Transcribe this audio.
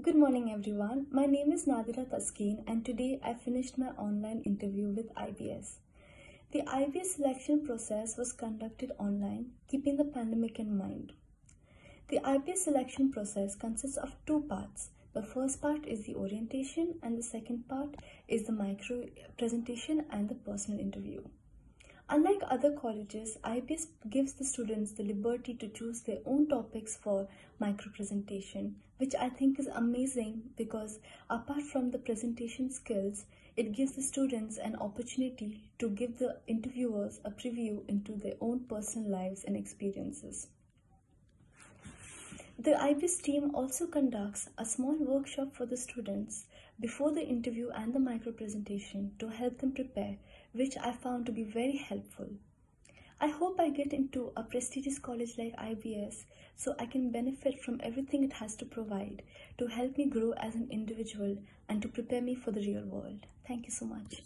Good morning, everyone. My name is Nadira Taskeen, and today I finished my online interview with IBS. The IBS selection process was conducted online, keeping the pandemic in mind. The IBS selection process consists of two parts. The first part is the orientation, and the second part is the micro presentation and the personal interview. Unlike other colleges, IBS gives the students the liberty to choose their own topics for micro presentation, which I think is amazing because apart from the presentation skills, it gives the students an opportunity to give the interviewers a preview into their own personal lives and experiences. The IBS team also conducts a small workshop for the students before the interview and the micro presentation to help them prepare, which I found to be very helpful. I hope I get into a prestigious college like IBS so I can benefit from everything it has to provide to help me grow as an individual and to prepare me for the real world. Thank you so much.